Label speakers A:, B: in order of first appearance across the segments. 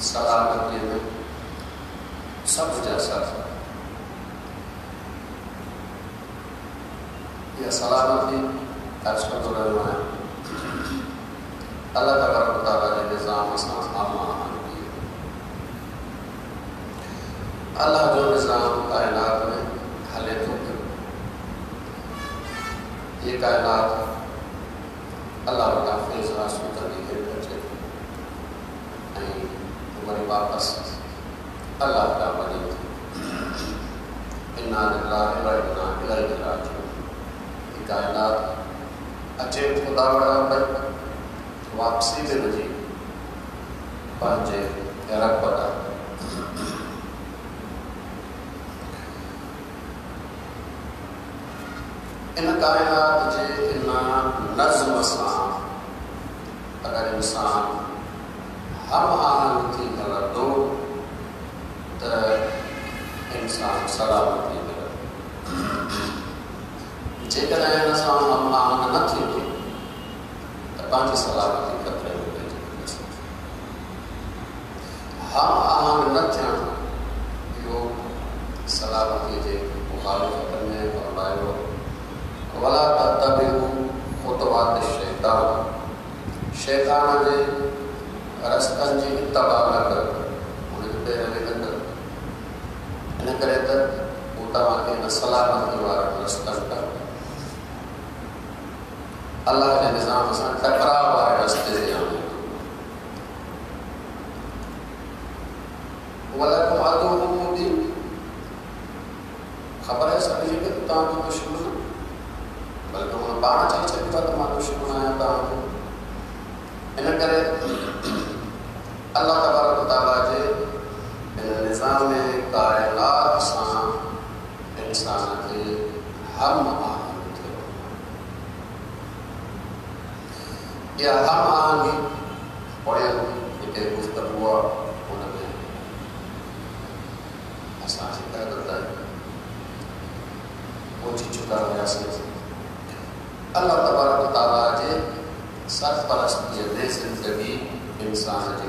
A: وجہ کرتے ہوئے سب جیسا تھا یہ سلامتی عرض کر تو رہے ہیں اللہ تبارک و تعالیٰ کے نظام اساں امان کی اللہ جو نظام کائنات میں ہلے تو یہ کائنات اللہ کا فیصلہ سوچا دیکھے بچے نہیں تمہاری واپس اللہ کا بنی تھی انا للہ و انا الیہ راجعون یہ کائنات اچھے خدا بڑا پر واپسی دے وجی پانچے رب پتا ان کائنات جے ان نظم سان اگر انسان ہم آہنگ تھی ہلندو تو انسان سلامتی ملے جیکر ان سان ہم آہنگ نہ تھی تو پانچ سلامتی خطرے میں پہنچے ہم آہنگ نہ تھیا جو سلامتی جے مخالفت میں فرمائے ولا تتبعوا خطوات الشیطان شیطان جي رستن جي اتباع نہ ڪرو ان کي پهرين ويندن ان ڪري ته هو توهان کي سلامتي وارا رستن ڪرو الله جي نظام سان ٽڪراء وارے رستي تي آهن ولكم خبر ہے سبھی جی کہ تمام جو دشمن بلکہ انہوں پانا چاہیے چاہیے تو تمام دشمن آیا تمام ان کرے۔ اللہ تبارک و تعالیٰ جے ان نظام کائنات سان انسان کے ہم آہنگ تھے یا ہم آہنگی پڑھے ایک گفتگو ان میں اسان سے کہہ کرتا ہے؟ پہنچی چکا ہوا سے اللہ تبارک و تعالیٰ جے سرپرستی میں زندگی انسان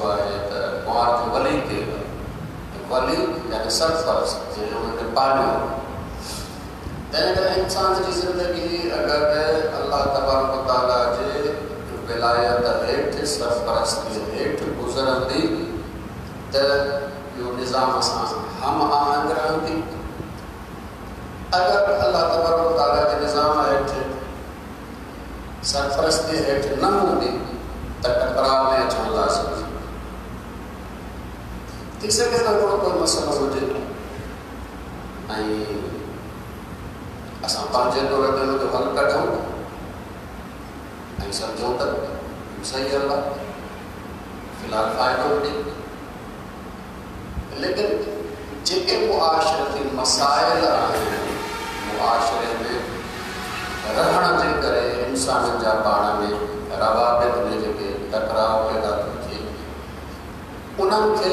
A: بواید مواد ولی دیگه ولی یعنی سر فرس جنه اون در پانی ہو دین در انسان جی زندگی اگر ہے اللہ تبارک و تعالی جی ولایت ریٹ سر فرس کی ریٹ گزرن دی در یو نظام اساس ہم آنگ رہن دی اگر اللہ تبارک و تعالی جی نظام Terceiro verdadeiro quando nós somos onde aí a São Paulo já não é do valor da cão aí são junta صحیح اللہ فی الحال فائدہ نہیں لیکن جن کے معاشرتی مسائل آئے معاشرے میں رہن جے کرے انسان جا پاڑا میں روابط میں جے تکراؤ پیدا تھے انہوں کے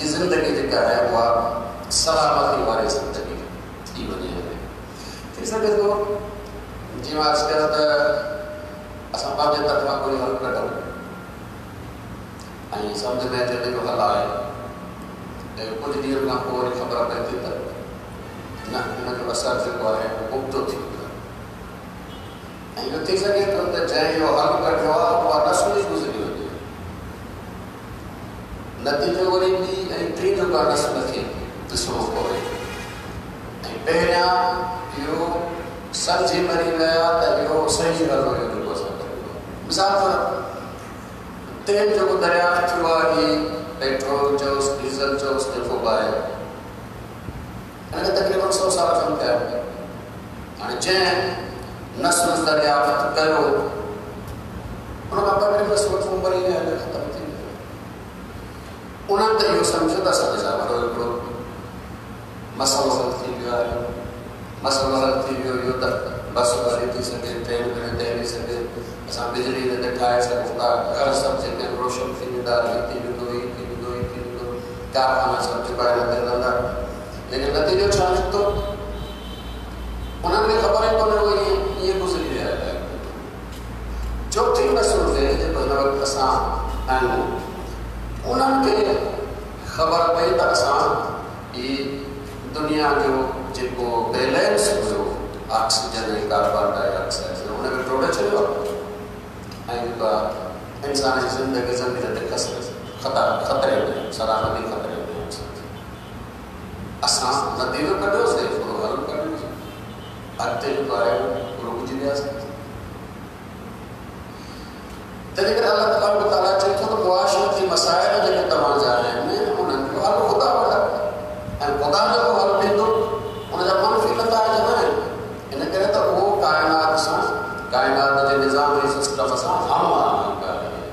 A: کہ زندگی جگہ رہا ہوا سلامتی ہماری زندگی کی بنی ہے۔ تیسا کہ تو جی میں آج کہتا ہے اسم پانچے ترمہ کوئی حل کٹا ہوں آئیے سمجھے میں جب ایک حل آئے کچھ دیر نہ ہو رہی خبرہ میں دیتا نہ ہم نے بس سر سے کوئی ہے، وہ تو تھی آئیے تیسا کہ تو جائے یہ حل کٹا ہوا وہ نسلی گزری Natitegorindi ay trito ka kasmatin to sumukore. Ay pena yo sanji marinaya tayo sanji galoyo dugo sa tayo. Misala تیل جو دریافت ہوا ہی پیٹرول چوس ڈیزل چوس دیکھو بائے انہیں تقریباً سو سال کم کیا ہے اور جن نسل دریافت کرو انہوں نے اپنے رسول فون بری ہے ختم un anterior sanció de Salvador del Prop. Más a los artillos, más a los artillos, yo vas a la gente y se ve el tema, el tema y se ve a San Pedro y de detalles, a la cara San Pedro, el rojo, el fin de dar, el tibio, el doy, el tibio, el doy, el tibio, el doy, cada una San Pedro, el tibio, el tibio, el tibio, el tibio, el tibio, el tibio, el tibio, el tibio, el tibio, una vez que aparece con el oye, y es posible. Yo tengo la solución de poder pasar algo. انہوں کے خبر پہ اقسام یہ دنیا جو جن کو بیلنس جو آکسیجن یہ کاروبار کا ہے آکسیجن انہوں نے پروڈے چلے ہوگا ہے ان کا انسان سے زندگی زندگی زندگی زندگی خطر خطر خطر ہوگی صلاح خطر ہوگی خطر ہوگی اقسام نتیوہ کرنے ہوگی اقسام نتیوہ کرنے ہوگی اقسام نتیوہ کرنے ہوگی اقسام نتیوہ کرنے ہوگی لیکن اللہ تعالیٰ چل معاشرتی مسائل جن تمام جا رہے ہیں انہوں نے حل خدا خدا کو حل بھی دو انہوں نے لتا ہے انہیں کہہ تو وہ کائنات سان کائنات نظام سسٹم سان ہم آہنگ کر رہے ہیں۔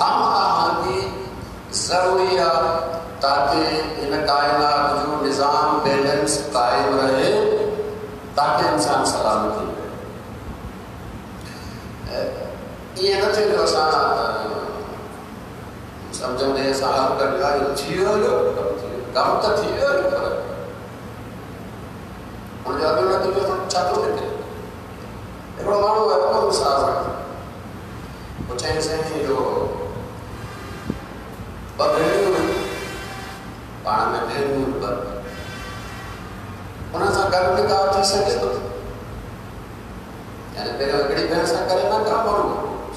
A: ہم تاکہ کائنات جو نظام بیلنس قائم رہے، تاکہ انسان سلامتی ఈయన చెల్లెసాడు સમજણ એ સાહબ કરલા જીવલો કામ તો જીવલો પણ જાગણ તો જો ચાલુ નથી. એનો માણો એનો સાહબ પછી છે જો બગડ્યું પાણ મે ભેરું પર કોના સા કર્મ કા થઈ શકે તો? ત્યારે પેલા ઘડી ભેંસા કરે ના કામ કરવું.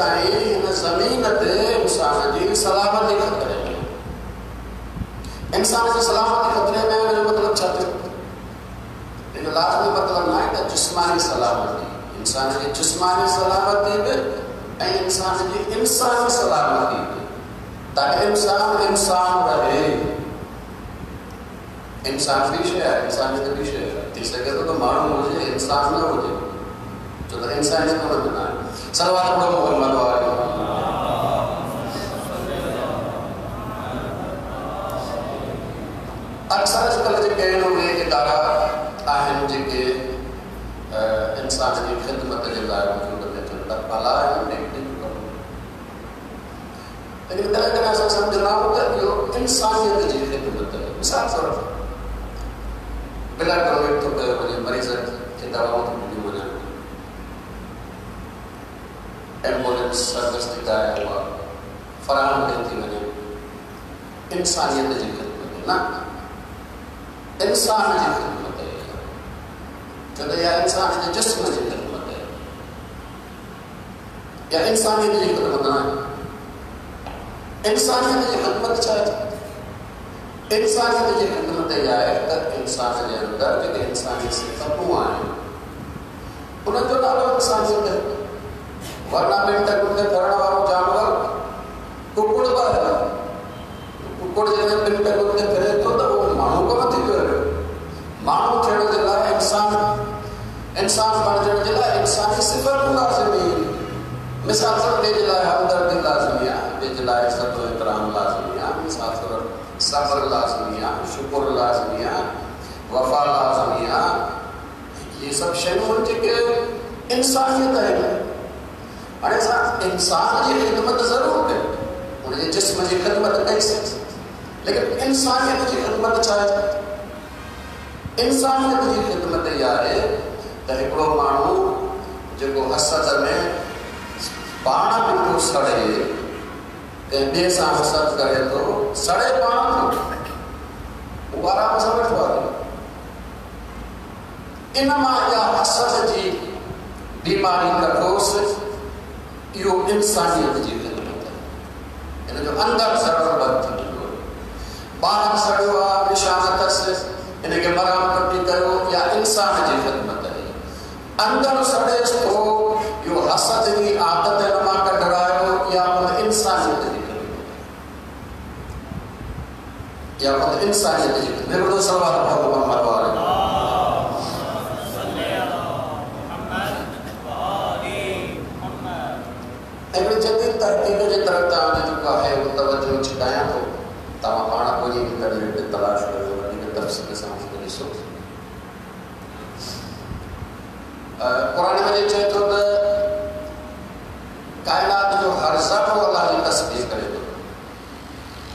A: تیس تائیں زمین تے انسان کی جی سلامتی خطرے میں۔ انسان کی سلامتی خطرے میں میرے مطلب چھتے لیکن لازمی مطلب نہ ہے کہ جسمانی سلامتی۔ انسان کی جی جسمانی سلامتی بھی اے انسان کی جی انسانی سلامتی بھی تاکہ انسان انسان رہے۔ انسان بھی شے ہے، انسان بھی بھی ہے۔ تیسرے کہتے تو معلوم ہو جائے، انسان نہ ہو جائے۔ جو تو انسانیت کو نہ بنا ہے سلوات پڑھو محمد وآلہ اکثر اس کل جو کہنے ہوئے کہ دارا آہن جے کے انسان کی خدمت کے لائے وجود میں چلتا پالا ہے نیگٹیو کرو لیکن کہنے کہ ایسا سمجھنا ہوتا ہے کہ انسانیت کی خدمت ہے۔ مثال صرف بلا کرو ایک تو کہ مجھے مریض کی دواؤں ہوا۔ فراہم کرتی مجھے انسانیت کی خدمت ہے نا انسان کی خدمت ہے۔ کہ یا انسان کے جسم کی خدمت ہے۔ یا انسانیت کی خدمت نہ ہے۔ انسانیت کی خدمت چاہیے انسانیت کی خدمت ہے تک انسان کے اندر جو انسانی صفت ہوا ہے۔ انہیں جو نالو انسانیت ہے۔ ورنہ منٹ منٹ جانور ککڑ پر ہے۔ ککڑ تو تو وہ مانو کو مانو جلا انسان۔ انسان بن جڑ جلا انسانی لازمی مثال جلا لازمی ہے۔ جلا عزت و احترام لازمی ہے۔ مثال صبر لازمی ہے۔ شکر لازمی ہے۔ وفا لازمی ہے۔ یہ سب کے انسانیت ہے۔ اور ساتھ، انسان کی خدمت ضرور ہے انہیں جسم کی خدمت کیسے لیکن انسانیت کی خدمت چاہے۔ انسانیت کی خدمت یہ ہے۔ کہ ہکڑو مانو جو حسد میں پانا بندو سڑے۔ کہ بے سا حسد کرے تو سڑے پانا وہ آرام سمجھ پا انما یا حسد جی بیماری کا ٹھوس۔ یہ انسانیت جی خدمت ہے ان جو اندر سڑو بد تھی باہر سڑو آ نشانت سے ان کے مرام پٹی کرو یا انسان جی خدمت ہے اندر سڑے تو یہ حسد کی عادت نما کا ڈرائیو یا خود انسانیت جی خدمت یا خود انسانیت جی خدمت میرے کو سوال ایک جدید ترتیب جو طرف آنے چکا ہے، وہ توجہ چھٹایا تو تمام پانا کو یہ انٹرنیٹ پہ تلاش کرو اور ان تفصیل کے سامنے کو سوچ قرآن مجید چاہے تو کائنات جو ہر سب کو اللہ کی تصدیق کرے تو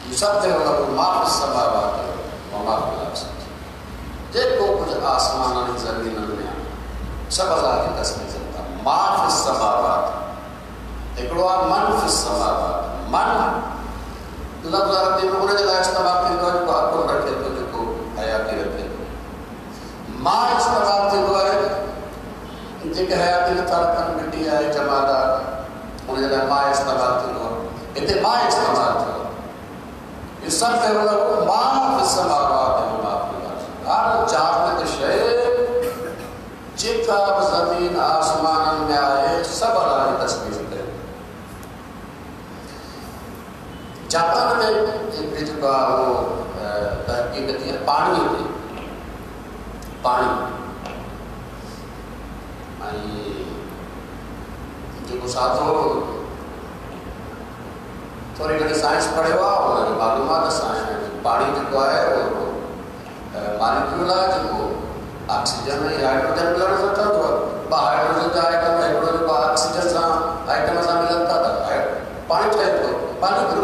A: یہ سب دے اللہ کو معاف سماوات و معاف الارض جے کو کچھ آسمان اور زمین میں سب اللہ کی تصدیق کرتا معاف السماوات ایکڑو آ من فی السماوات من لفظ عربی میں انہیں جگہ استعمال کی دعا جو آپ کو رکھے تو جو کو حیاتی رکھے تو ما استعمال کی دعا ہے جے کہ حیاتی نے تھا کن مٹی آئے جمادار انہیں جگہ ما استعمال کی دعا اتنے ما استعمال کی دعا یہ سب کہہ رہا ما فی السماوات و ما فی الارض ہر چار میں شے جتا زمین آسمان میں آئے سب اللہ کی تصویر کرے جاپان میں ایک جو کا وہ تحقیق تھی ہے، پانی ہوتی پانی۔ جو کو ساتھوں تھوڑی گھڑی سائنس پڑھے ہوا اور معلومات سائنس ہے پانی جو کو ہے، وہ مالیکیولا جو آکسیجن ہے ہائیڈروجن ملنا سکتا تو با ہائیڈروجن کا آئٹم ہائیڈروجن کو آکسیجن سا آئٹم سا ملتا تھا پانی ٹھہر تو پانی پھر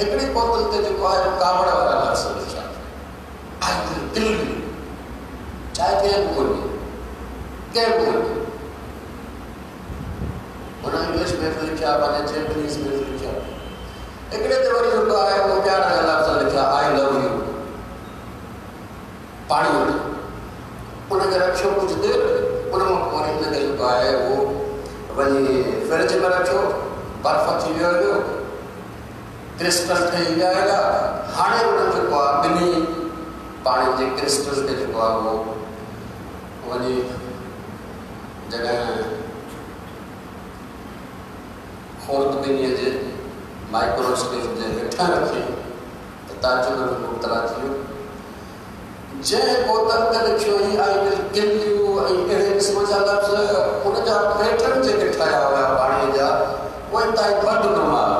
A: اتنی پوتل تے جو کوئی کامڑا والا لفظ لکھا آج دل بھی چاہے کہ بولی کہ بولی انہاں انگلیش میں بھی لکھا بنے جیپنیز میں بھی لکھا ایکڑے تے وری رکا ہے وہ پیار دا لفظ لکھا آئی لو یو پاڑی ہوئی انہاں کے رکھو کچھ دیر انہاں کو انہاں دل کوئی ہے وہ ونی فرج میں رکھو برف تھی ویو کرسٹل تھے ہی جائے گا ہانے وہ نے جو کوئی آگے نہیں پانے جے کرسٹل تھے جو کوئی آگے وہ جی جگہ ہے خورت بھی نہیں ہے جی مائکروس کے جو جائے گھٹھا رکھے ہیں تاچھو میں وہ مبتلا تھی ہوں جے وہ تک کر چھو ہی آئی کر گلی ہو آئی کرے اس مجھا لفظ ہے انہیں جا پیٹھر جے گھٹھایا ہوا پانے جا وہ انتہائی بھٹ نمائے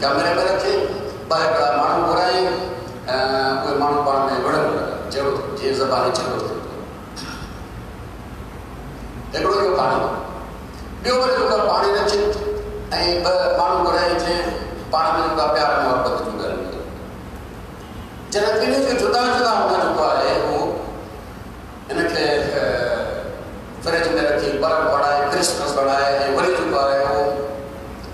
A: کمرے میں رکھے باہر کا مانو گھرائے کوئی مانو پڑھ میں بڑھ گھر جب یہ زبانی چھل ہوتے ایک روز کے پانی میں بیو بڑھ جو کا پانی رکھے این مانو گھرائے جو پانی میں جو کا پیار محبت جو گھر میں جنہ پینے کے جدا جدا ہونا جو کا ہے وہ انہیں کے فریج میں رکھی برگ بڑھائے کرسمس بڑھائے وری جو کا ہے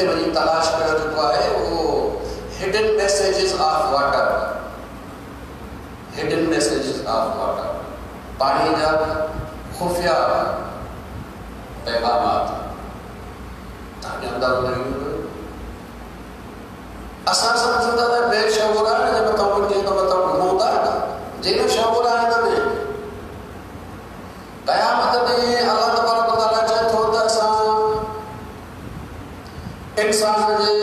A: جتنے مریض تلاش کر چکا ہے، وہ hidden messages of water hidden messages of water پانی جا، خفیہ پیغامات. تاکہ اندر نہیں اساں سمجھتا ہے بے شعور ہے جب تاکہ جیتا کے تو مطلب ہوتا ہے جے شعور ہے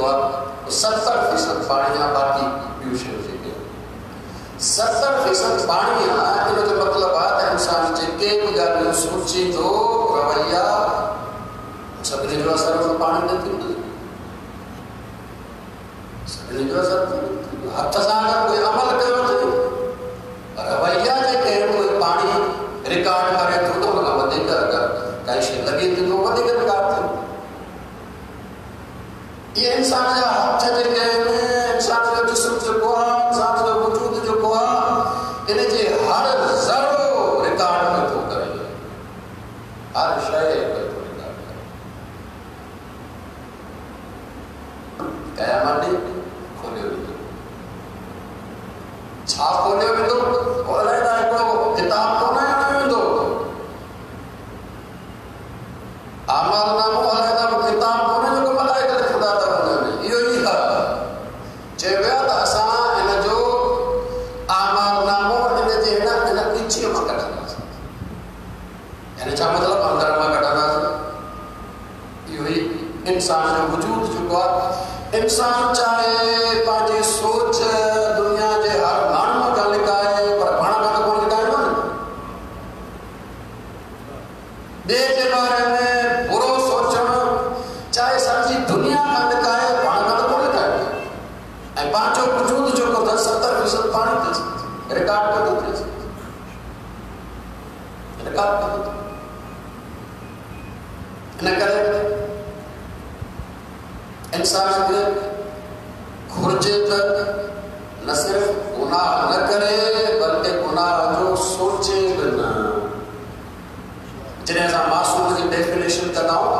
A: طور ستر فیصد پانیاں باقی پیوشن سے ستر فیصد پانیاں آئیں یعنی تو مطلب, مطلب آتا ہے انسان جکے کو جاگے سوچی تو رویہ سب نگرہ سر کو پانی دیتی ہوں سب نگرہ سر کو ہر تسانہ کوئی عمل کرنے رویہ جکے کوئی پانی ریکارڈ sancta کرے بلکہ گناہ جو سوچے بنا۔ جنہیں معصوم کی ڈیفینیشن کرنا نام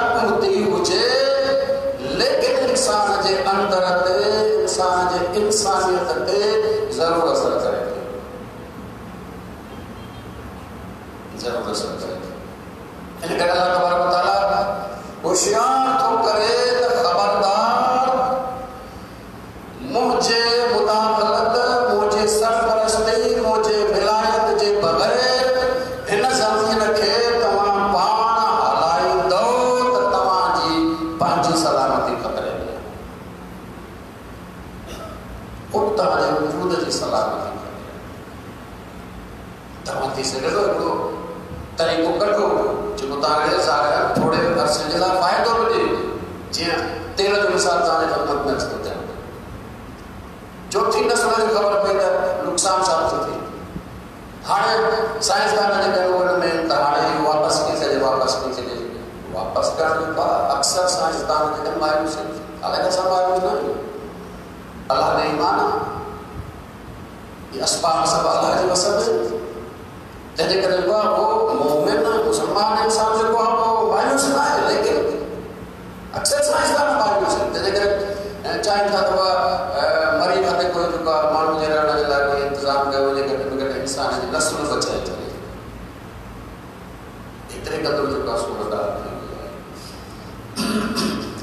A: おし。اکثر سائنسدان لیکن مایوس ہے حالانکہ سب مایوس نہ ہو اللہ نے مانا یہ اسباب سب اللہ جی وسب ہے۔ جنہیں کرے گا وہ مومن مسلمان انسان جو کو وہ مایوس نہ ہے۔ لیکن اکثر سائنسدان مایوس ہے جنہیں کرے چاہیں تھا تو وہ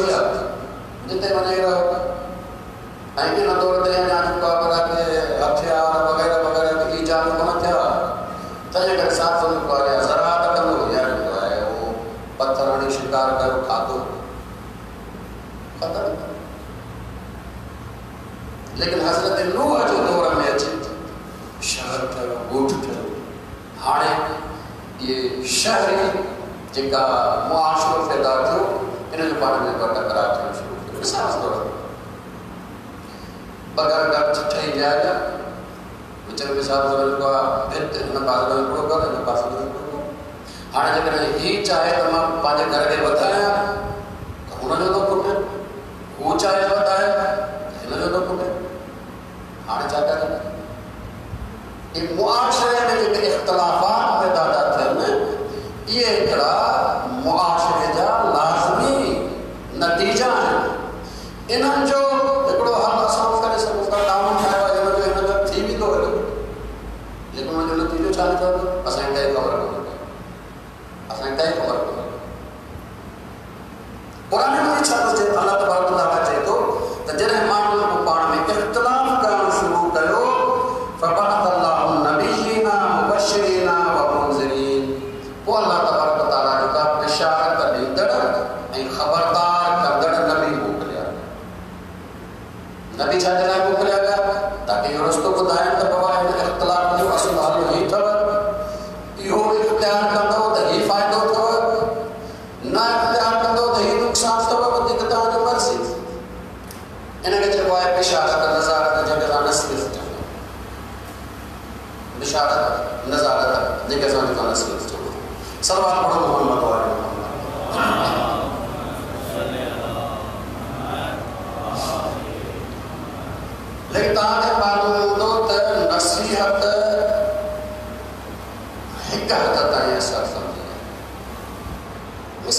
A: کیا جتنے میں نہیں رہا ہوگا آئیں کہ نہ دولتے ہیں جانب کو آپ رہا کے ہتھیار وغیرہ وغیرہ کی جانب کو نہ تھیار چلے گھر ساتھ سے ان کو آ رہا ہے زراعت کم ہو گیا ہے وہ پتھر ہونی شکار کر وہ کھاتو ختم لیکن حضرت نوہ جو دورہ میں اچھے تھے شہر پر گوٹ پر ہاڑے یہ شہر جگہ معاشر فیدا تھے این از پارن دیگر بردن برای آتی رو شروع کرد. مثال از دورت. بگر گر چچھا ہی جائے جا بچر مثال از دورت کو آگر دیتے ہیں انہا پاس دورت کو گر انہا پاس دورت کو گر ہاں جب انہا یہ چاہے تو ہم پانے گھر کے بتا ہے تو انہا معاشرے میں جو اختلافات پیدا دیندڑا این خبردار کردڑا نبی موکلیا نبی چاہتے ہیں موکلیا گا، تاکہ یہ رسطوں کو دائم تا بواہی اختلاف دیو اصل حالی نہیں تھا یہ ہو اختیار کرنا ہو تو یہ فائد ہوتا ہو نہ اختیار کرنا ہو تو یہ نقصان تو وہ دکھتا ہو جو مرسی انہیں گے چھے بواہی بشارت نظارت جب جانا سکتا ہے بشارت، نظارت نگزانی کانا سکتا ہے سلوات پڑھو۔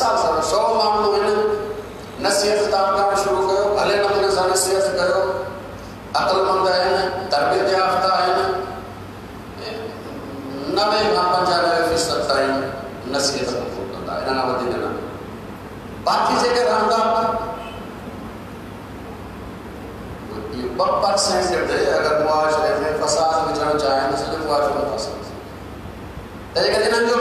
A: مثال سره سو مانو ان نصیحت خطاب کا شروع کرو الی نقل سره نصیحت کرو عقل مند ہے تربیت یافتہ ہے نبی ما پنجانوے فیصد تائیں نصیحت قبول کرتا ہے نہ ودی نہ۔ باقی جگہ رہندا بہت سینسٹیو دے اگر معاشرے میں فساد بچانا چاہیں تو صرف واجب معاشرہ فساد۔ تے کہ انہاں جو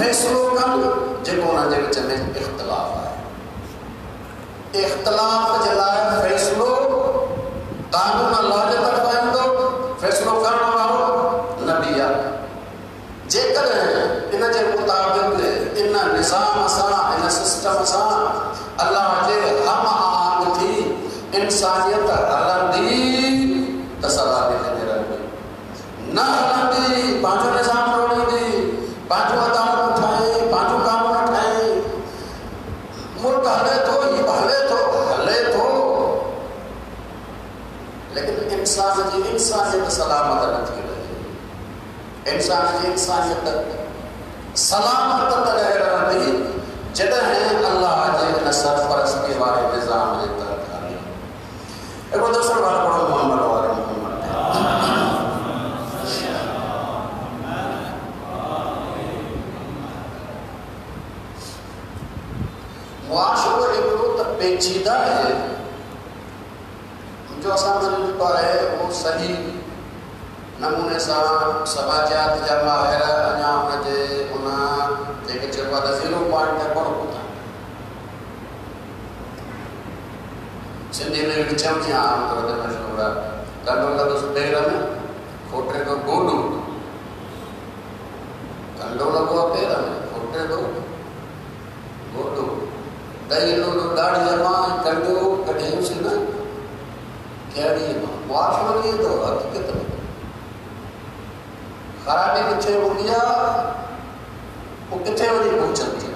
A: فیصلوں کا جب ہونا جب چلے اختلاف آئے اختلاف جلائے فیصلوں قانون اللہ دے طرف ہے تو فیصلو کرن والو نبی ہے جے کر انہاں دے مطابق انہاں نظام اسا انہاں سسٹم اسا اللہ دے ہم آگ تھی انسانیت سلامت رہتی رہے۔ انسان کی انسانیت سلامت رہ رہتی جدہ ہے اللہ جے نہ فرس کے بارے میں نظام رہتا ہے۔ ایک وہ دوسرے بار پڑھو، محمد اور معاشرو ایک تو پیچیدہ ہے۔ جو آسان سمجھتا ہے، وہ صحیح نمونے سان سماجات جرما ہے انیا ہونے جے ہونا تیکے چلوہ دا زیرو پوائنٹ تے بڑھ پوتا سندھی میں ایک چم کیا آم کرو دے میں شروع رہا کندر کا دوسر دیگرہ میں فوٹر کو گوڑ دوں کندر کو پیرہ میں فوٹر کو گوڑ دوں دائیلو دو داڑ جرما کندر کو کٹیم سے نا کیا دیئے ماں واشنگی دو حقیقت میں خرابی کچھے ہوگیا وہ کچھے ہوگی جی پہنچ جاتی ہے۔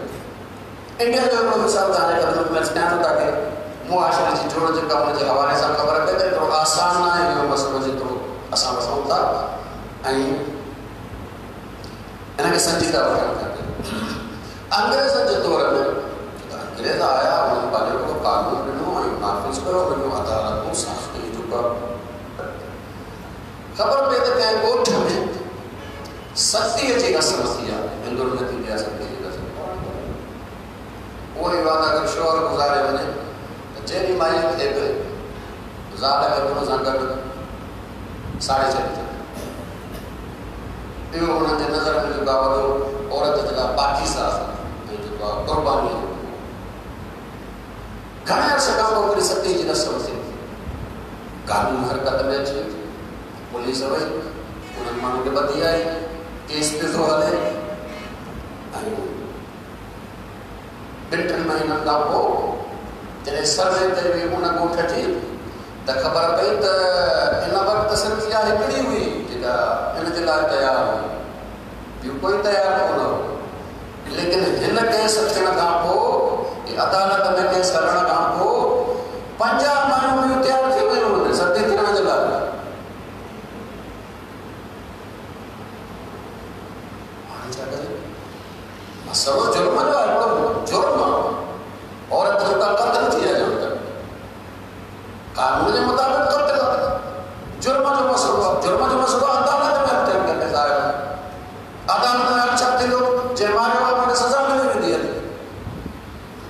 A: انڈیا جو ہم لوگ سب جانے کا دلوں میں سنیا تھا تاکہ معاشرے جی جوڑ جگہ ہونے جگہ ہمارے سب خبر رکھے تھے تو آسان نہ ہے یہ مسئلہ جی تو آسان بس ہوتا آئی انہیں کے سنجیدہ بکر کرتے ہیں انگریز جو دور میں، انگریز آیا انہوں نے پانے کو قانون بنو انہوں نے نافذ کرو، بنو عدالت ಸತ್ಯತೆಯ ಸಮಸ್ಯೆ ಹಿಂದುಳಿದ وہی بات اگر شور گزارے بنے، تو جیلی مائی تھے پہ زیادہ میں انہوں زنگڑ ساڑھے چلی تھے پیو ہونا نے نظر میں جو بابا عورت جگہ باقی ساتھ یہ جو بابا قربانی ہے۔ گھنے ارسے کام کو کری سکتی جنہ سمجھتے قانون حرکت میں اچھے پولیس ہوئی انہوں نے مانوں کے بدی آئی۔ کیس پہ زوال ہے۔ بنتن میں ان کا کو جنہیں سر سے تیوی انہ کو کھٹی تا خبر پہی تا انہ وقت سر کیا ہے کڑی ہوئی جدا انہ جلال تیار ہوئی۔ بیو کوئی تیار ہو لو لیکن ہن کیس اچھنا کھاں کو عدالت میں کیس اچھنا کھاں کو پنجہ سرو جرم ہے جرم عورت کا قتل کیا جاتا۔ ہے قانون کے مطابق قتل جرم جو مسئلہ جرم جو مسئلہ عدالت میں ہم کرنے جا رہے عدالت میں ہم چاہتے لوگ جرمانے والا سزا ملے بھی دیا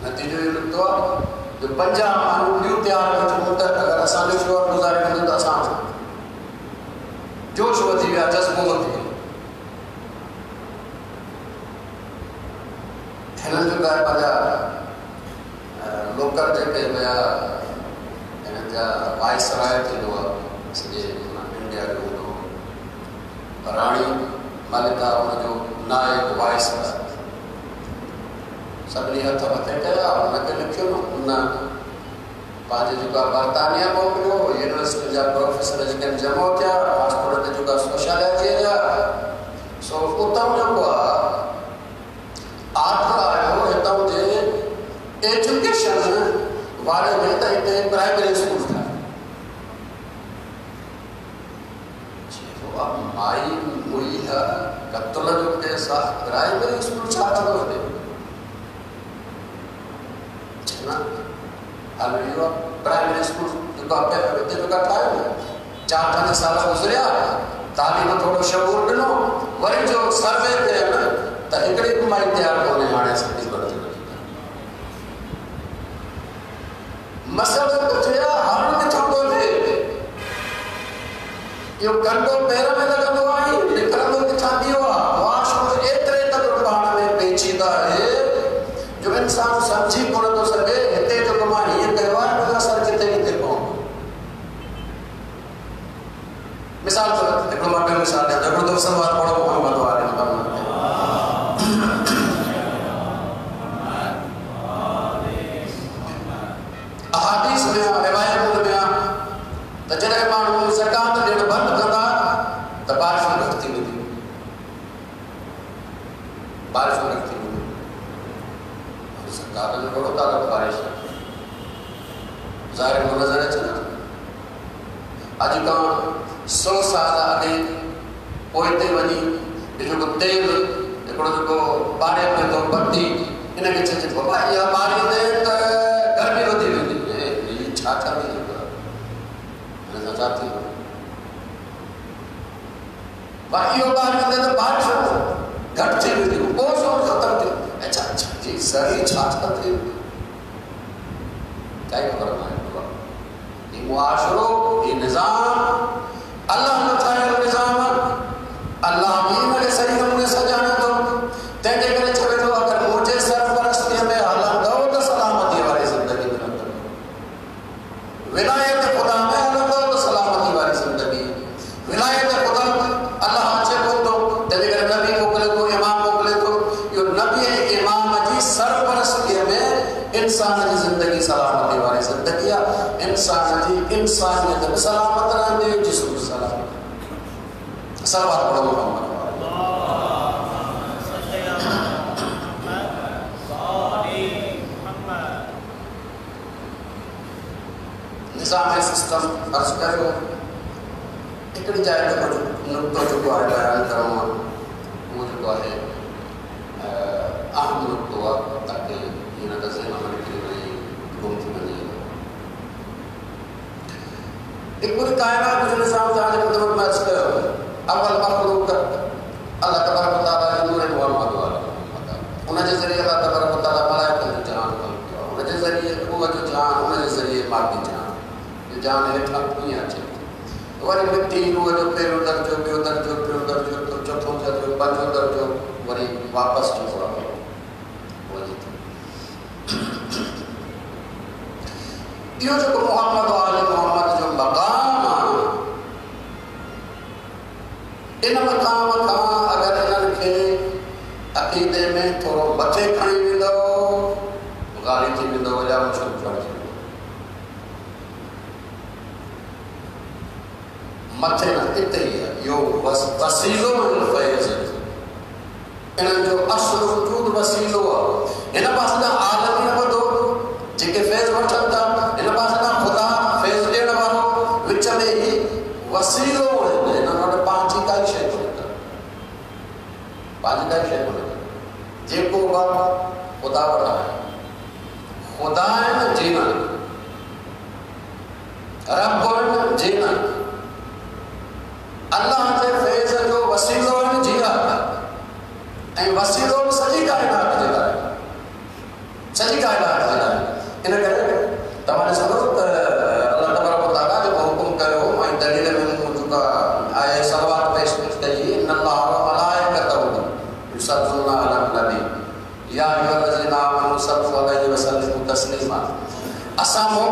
A: نتیجہ یہ تو جو Punjab lugar para uh, lugar de que vea en el Viceroy que lo se dice en India que uno Rani Malika uno yo nae de Viceroy سبنی ہتھ مت کیا ان کے لکھوں ان پانچ جو برطانیہ موکل یونیورسٹی جا پروفیسر جمع تھا ہاسپٹل جو سوشالوجی جا سو ات والے میں تو انٹرنیٹ پرائمری اسکول تھا۔ قتل جو کیسا پرائمری اسکول چھا چھا ہو دے چھنا ابھی وہ پرائمری اسکول جو کا پہ ہو دے جو کا پھائے ہو چار پانچ سال گزریا۔ تعلیم تھوڑا شعور ڈنو مسجد کچرا ہارنے چھوڑو تھے یہ گندو پیر میں لگندو آئی نکرندو کچھاندی ہوا۔ واش کو ایترے تک پہاڑ میں پیچیدہ ہے۔ جو انسان سمجھی کوڑ تو سکے ہتے جو کمانی یہ تہوار کا سر کتے نہیں دے پاؤں مثال تو ایک نمبر مثال ہے، جب تو سوال ظاہر کو نظر چلا اج کان سو سال آگے کوئی تے ونی جو کو تیل ہکڑو جو پاڑے میں تو بتی ان کے چچ بابا یا پاڑی دے تے گرمی ہوتی ہوئی یہ چھا چھا بھی نہیں میں چاہتی ہوں۔ باقی وہ بار میں تو بارش گھٹ تھی۔ ہوئی تھی۔ وہ سو ختم تھی۔ اچھا اچھا جی سری چھاچ کا تھی کیا ہی خبر ہے یہ نظام اللہ نے چاہے وہ نظام اللہ بھی میرے صحیح نمونے سجانا تو تیرے کرے چھوڑے تو اگر مجھے سرپرستی میں حالت دو تو سلامتی والی زندگی میں اندر ولایت خدا میں حالت دو تو سلامتی والی زندگی ولایت خدا اللہ آچے کو تو تیرے کرے نبی موکلے تو امام موکلے تو یہ نبی امام جی سرپرستی میں انسان کی زندگی سلامتی والی زندگی انسان جی انسانیت میں سلامت رہنے جسم سلامت سلوات پڑھو محمد نظام سسٹم عرض کرو ایکڑی جائے تے کچھ نقطہ جو ہے بیان کروں وہ جو ہے اہم نقطہ تاکہ یہ نہ ذہن میں نکل رہی گم تھی بنی ایک پوری کائنات جو نظام جانے کے طور میں عرض کرو اول مخلوق اللہ تبارک و تعالی نور محمد والا انہیں جس ذریعے اللہ تبارک و تعالی ملائکہ جو جان کر انہیں جس ذریعے وہ جو جان انہیں جس ذریعے مادی جان یہ جان ہے ٹھاکویں اچھے وری مٹی نو جو پیرو در جو پیو در جو پیو در جو تو چوتھو در جو پنجو در جو وری واپس جو ہوا۔ وہی یہ جو محمد و آل محمد جو مقام ان مقام کا اگر انہن کے عقیدے میں تھوڑو بچے کھڑی ویندو غالی تھی ویندو وجہ مشکل چڑھ جائے مٿے نہ اتي يو بس وسيلو الفيض ان جو اصل وجود وسيلو ان یعنی پاس دا عالم نہ بدو جيڪي فيض وٺن تا ان پاس دا خدا فيض ڏيڻ وارو وچ ۾ هي وسيلو ہے۔ ان وٽ پانچي ڪائي شيء کوني پانچي ڪائي شيء کوني جيڪو وا خدا وٽ آهي خدا ہے جينا رب جينا اللہ جي فيض جو وسيلو ہے۔ جيا ۽ وسيلو سڄي کائنات جي لاءِ سڄي کائنات جي لاءِ ان ڪري تمام سڀ اللہ تبارک و تعالی جو حکم ڪيو ۽ دليل ۾ موجود آهي صلوات پيش ڪئي ان الله وملائكته يصلون على النبي يا ايها الذين امنوا صلوا عليه وسلموا تسليما اسا مومنن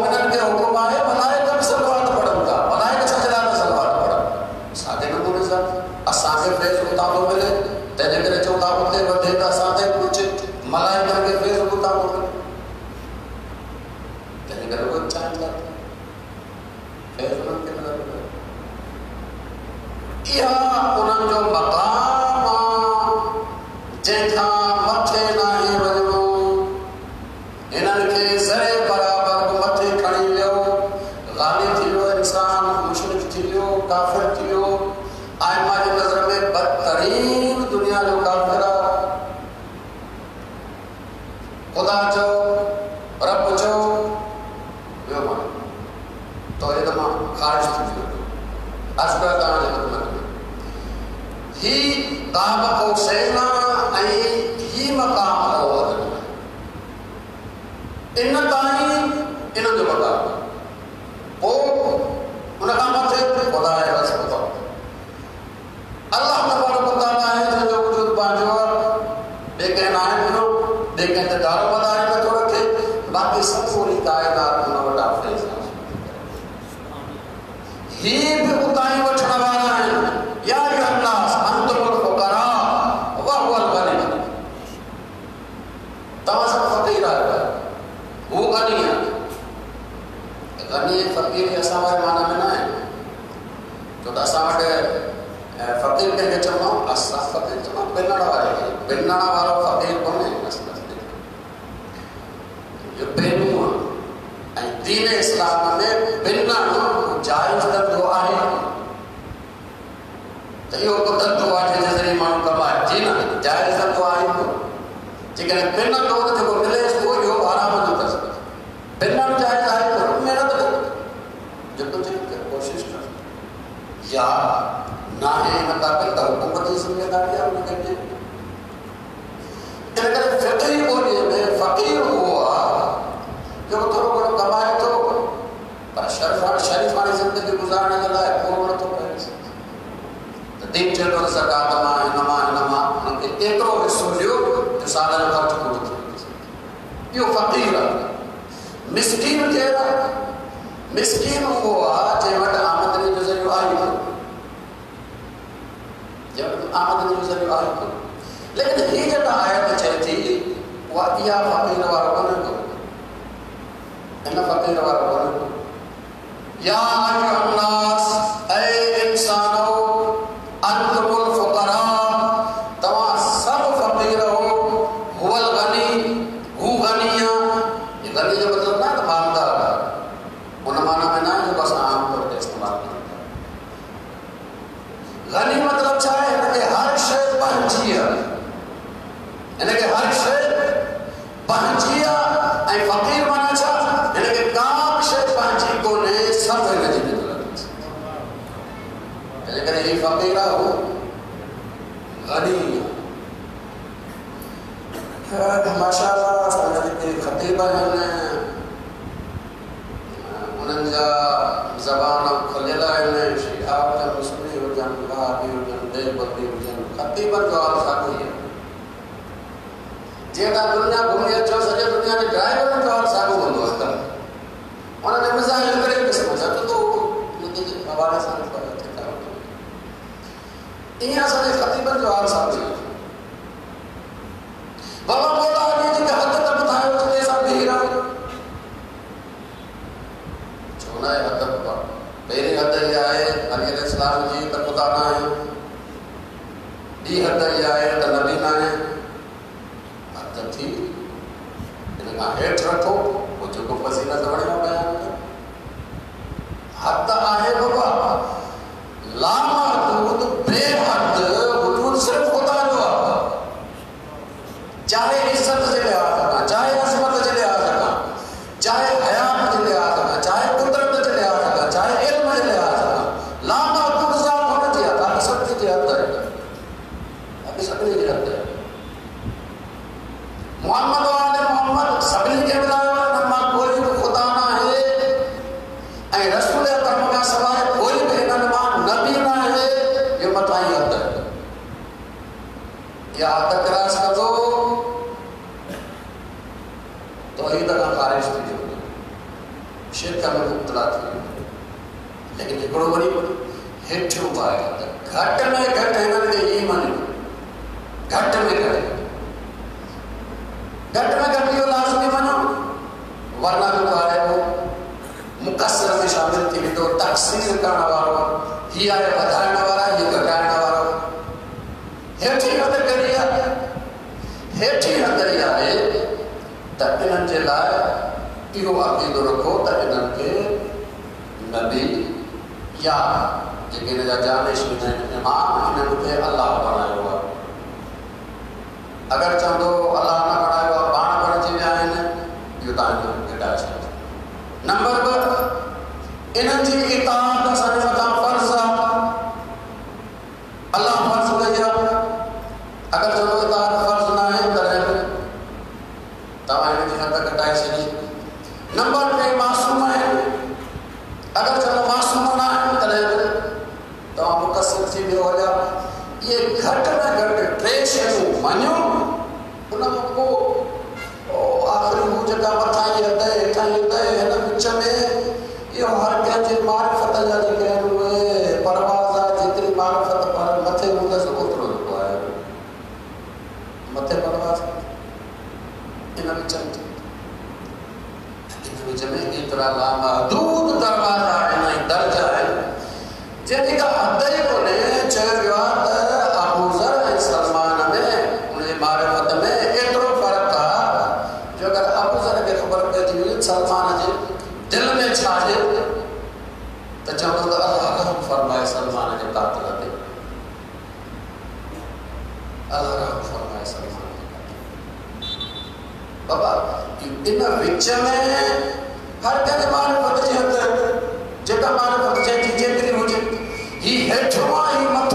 A: سیدنا ای یہ مقام دور ان تائیں ان جو بتا وہ ان کا مطلب تھے خدا ہے بس خدا اللہ تبارک و تعالی ہے جو وجود پانجو بے کہنا ہے جو بے کہتے دار چونا بننا والے بننا والا فقیر کونے اسا جو بنوا دین اسلام میں بننا جائز در دعا ہے تو یہ کو در دعا ہے جیسے مان کما جی نا جائز در دعا ہے جی کہ بننا تو جو ملے اس کو جو آرام جو کر سکتا بننا جائز ہے تو میرا تو جو تو کوشش کر یا نہ ہے مطابق تو حکومت ذمہ داری ہے ان کے اگر فقیر میں فقیر ہوا جو تھوڑا بڑا کمائے تو پر شریف شریفانی زندگی گزارنے کے لائے پورن تو پہلے تو دین چلو زکات ما انما انما ان کے ایترو حصو جو جو سالہ جو خرچ پورو تھی یہ فقیر مسکین کہہ مسکین ہوا جے وٹ آمدنی جو ذریعہ آئی ہو جب آمدنی جو ذریعہ آئی ہو لیکن یہ جب آیت چاہتی وہ یا فقیر وارا بنے کو ان فقیر یا ایوہ الناس اے انسانو انتم الفقراء تمام سب فقیر ہو هو الغنی هو غنیہ یہ غنی جو مطلب نہ تو مالدار ان معنی میں نہ جو بس عام طور پہ استعمال کرتا غنی مطلب چاہے کہ ہر شے پہنچی ہے یعنی کہ ہر شے پہنچیا اے فقیر بنا چاہ یعنی کہ کام شے پہنچی کو نے سب ہے نجی دے لیکن یہ فقیرہ ہو غنی ماشاءاللہ سمجھے کہ خطیبہ ہیں۔ جا زبان کھلیلا ہے شیعاب مسلمی ہو جان بھابی ہو جان دے جو آپ ساتھ ہے۔ جیڑا دنیا گھومے اچھو سجے دنیا نے ڈرائیور جو آپ ساتھ ہوں ہے۔ انہوں نے مزاحل کرے قسم چاہتا تو نتیجے حوالے ساتھ پر ٹھیکا یہ سارے خطیبہ جو آپ ساتھ ہے۔ یہ آئے علی جو کو پسینہ زبڑے میں بیان کر حد تک آئے بابا لا محدود بے حد وجود صرف خدا جو آتا چاہے عزت سے لے آ سکا چاہے عظمت سے لے آ سکا چاہے حیات سے لے آ سکا چاہے قدرت سے لے آ سکا چاہے علم سے لے آ سکا لا محدود ذات ہونا چاہیے تھا سب کی جہت ہے ابھی سب کی جہت ہے محمد والے محمد سبھی کے بلائے نما کوئی بھی خدا نہ ہے اے رسول اکرم کا سوائے کوئی بھی نما نبی نہ ہے یہ بتائی حد ہے یا حد تک راز کر دو تو ہی تک خارج تھی جو شرک میں مبتلا تھی۔ لیکن ہکڑو بڑی ہٹ پائے گھٹ میں گھٹ ہے نا کہ یہ مانی گھٹ میں گھٹ۔ گھٹ میں گھٹ یہ لازمی منو ورنہ جو آئے وہ مقصر میں شامل تھی تو تقسیم کرنا والا ہی آئے بدھائنا والا یہ گھٹائنا والا ہیٹھی حد کریا ہیٹھی حد کریا ہے۔ تا انہن جے لائے عقید رکھو تا کے نبی یا جگہ جا جانش میں امام انہن کے اللہ بنائے ہوا اگر چاندو اللہ نہ بنائے ہوا بان بن جی آئے ہیں یہ تائیں گڈا چاہتا نمبر پر انہن جی اللہ رحم فرمائے صلی اللہ علیہ وسلم بابا، اتنا وچہ میں ہر کہتے مانے پتہ جہتے جہتا مانے پتہ جہتے جہتے ہو جہتے ہی ہے چھوہ ہی مطلب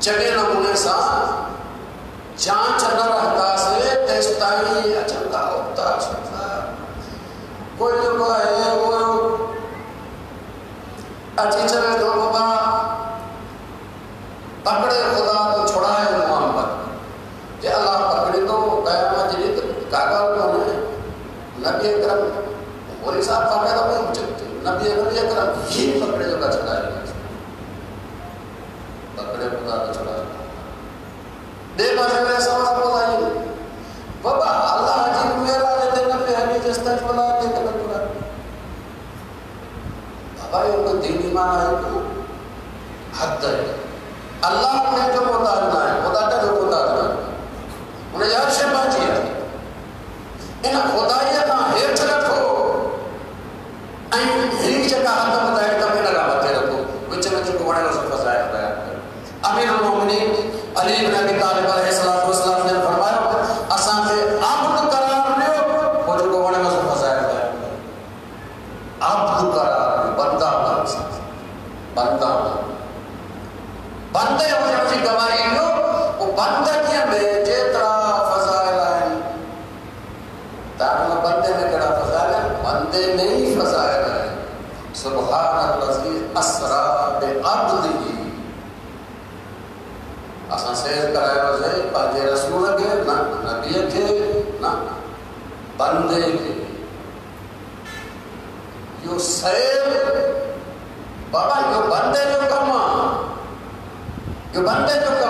A: چلے نمونے سا، جان چلا رہتا سے تیستا ہی چلتا ہوتا چلتا کوئی جگہ ہے، وہ اچھی چلے دو بابا پکڑے اللہ نے اتارنا ہے خدا کا اتارنا انہیں سے بات خدا 反対とか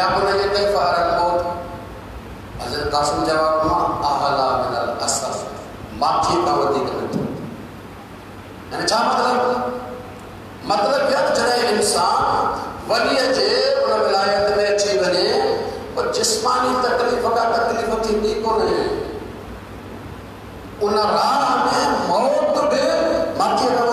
A: جاپو نے جتے فہرن کو، حضرت قاسم جواب ما احلا من الاسف ما تھی قوتی کرتے یعنی چاہ مطلب؟ مطلب یا جنہ انسان ولی جے انہ ولایت میں اچھی بنے، اور جسمانی تکلیف کا تکلیف تھی بھی کو نہیں۔ انہ راہ میں موت بھی ما تھی قوتی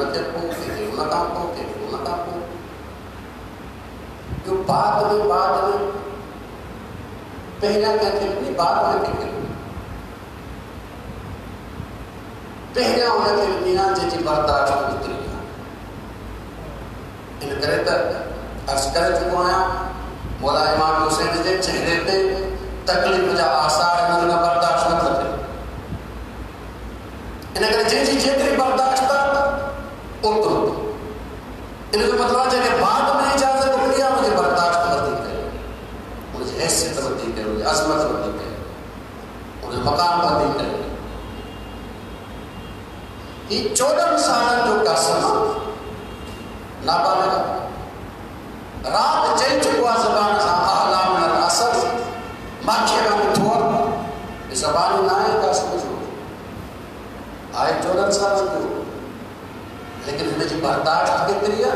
A: مطلب کو کہ ہمت آپ کو کہ ہمت آپ کو جو بعد میں بعد میں پہلا کیا تھے؟ بعد میں فکر پہلا ہونا تھے اطمینان جیسی برداشت کو اتنی ان کرے تک عرض کر چکا ہے؟ مولا امام حسین کے چہرے پہ تکلیف جا، آثار نہ برداشت نہ کرتے ان کرے جیسی جتنی برداشت اترو ان کو بتلا جگہ بعد میں اجازت ملی ہے مجھے برداشت تبدیل کرے مجھے حیثیت تبدیل کرے مجھے عظمت تبدیل کرے مجھے مقام تبدیل کرے یہ چودہ سال جو کا نابالغ رات چل چکو زبان سا احلام نہ اثر ماکھے میں تھور زبان نہ کا سمجھو آئے چودہ سال جو لیکن انہیں جو برداشت ಬರದಾಟ ಆಗ್ತಿರ್ತೀಯ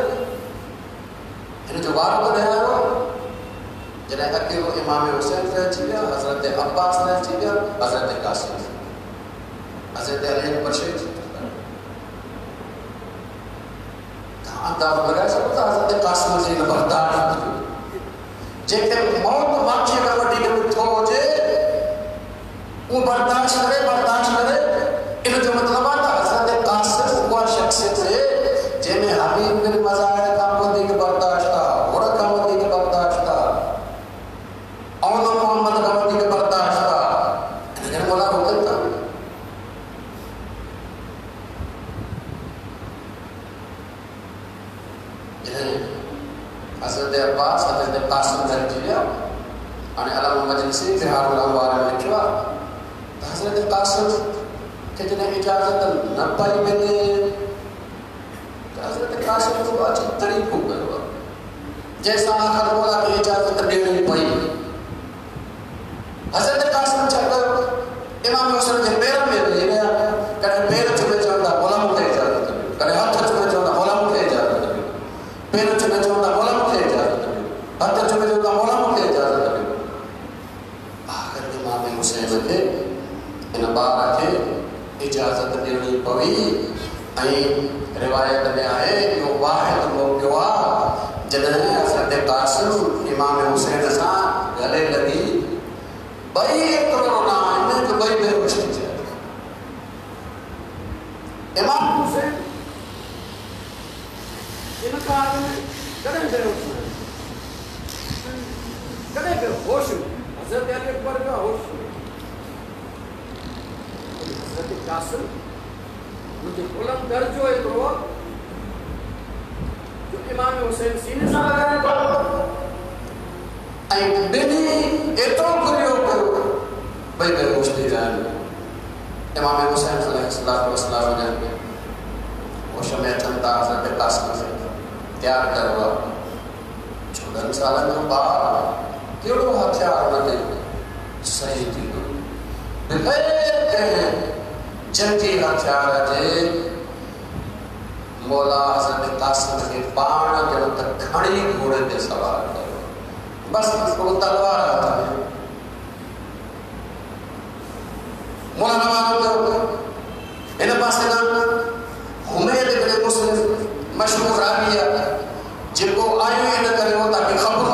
A: انہیں جو وار کو رہا ہو جنہیں کہ وہ امام حسین نے جیا حضرت عباس نے جیا حضرت قاسم حضرت علیہ علی کہاں شیخ اندہ برا سکتا حضرت قاسم جی نے برداشت کیو جے کہ موت واقعی کا وٹی کے تھو جے وہ برداشت کرے برداشت کرے۔ ಇಂದ್ರಿ ಮಜಾಯ ಕಾಮದಿಗ ಬರ್ತ ಅಷ್ಟ ಹೊರ ಕಾಮದಿಗ ಬರ್ತ ಅಷ್ಟ ಅವನ ಮೊಹಮ್ಮದ ಕಾಮದಿಗ ಬರ್ತ ಅಷ್ಟ ನಿರ್ಮಲ ಹೋಗಂತ ಅಸದ್ದೆ ಅಪ್ಪ ಸತ್ಯದ ಪಾಸ್ಟರ್ ಧರಿಸಿದ್ಯ ಅಣೆ ಅಲಮ ಮಜಲಿಸಿ ಬಿಹಾರ ಲಂಬಾರ ಮಿತ್ರ ಹಸರದ ಪಾಸ್ಟರ್ ಕೆತನ ಇಜಾಜತ ನಪ್ಪಲಿ ಬೆಲ್ಲೇ حضرت قاسم کو اچھی طریق ہو کر جیسا آخر ہوگا کہ اجازت دیر نہیں پڑی۔ حضرت قاسم چھتا امام حسن کے پیرا میں لے گیا۔ کہ پیرا چھوڑے چھوڑا غلام تھے جاتا کہ ہاتھ چھوڑے چھوڑا غلام تھے جاتا پیرا چھوڑے چھوڑا غلام تھے جاتا ہاتھ چھوڑے چھوڑا غلام تھے جاتا آخر امام حسین کے ان بارہ کے اجازت دیر نہیں پڑی۔ 哎。روایت میں آئے کہ واحد موقوع جنہیں حضرت قاسم امام حسین سان گلے لگی۔ بھئی بھائی رونا آئیں آئینے تو بھئی میرے کچھ نہیں چاہتا امام حسین۔ ان کا آدمی کدھے میرے حسین کدھے میرے ہوش حضرت علی اکبر کا ہوش حضرت قاسم مجھے قلم در جو ہے تو جو امام حسین سینے صاحب آگا ہے پاہو آئیں بینی ایتو کریو کو بھائی میں روش نہیں جائے امام حسین صلی اللہ علیہ وسلم جائے گے وہ شمیت انتاز ہے پہ کاسم سے تیار کرو آپ چھوڑن سالہ میں باہر کیوں لوگ ہتھیار ہونا دیں گے صحیح دیگو بغیر کہیں چنگی ہتھیار جے مولا حضرت قاسم کے پان جو تک کھڑی گھوڑے تے سوار کرو بس بس کو تلوار ہتھ میں مولا نواز کرو ان پاس نہ حمید بن مسلم مشہور راوی ہے جے کو آئے نہ کرے وہ تاکہ خبر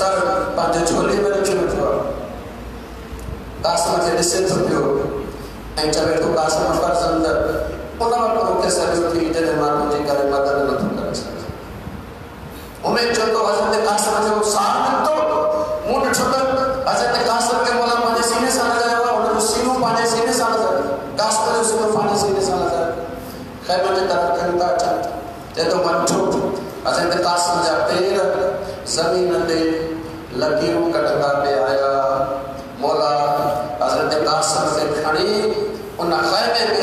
A: sar ba de to le mel ki to asma de sen to yo en ta be to asma far san da ona ma to ke sar yo ki de ma to je ka le ma da na to ka sa o me to to asma de asma de o sar de to mun to ta asma de asma ke mala ma de sine sa da ya ona to sino pa de sine sa da asma de sino pa de sine sa da khay ma de ta ka ta cha ya to man to asma de asma de ate ra زمین دے لکیروں کا ڈگا پہ آیا مولا حضرت قاسم سے کھڑی ان خیمے پہ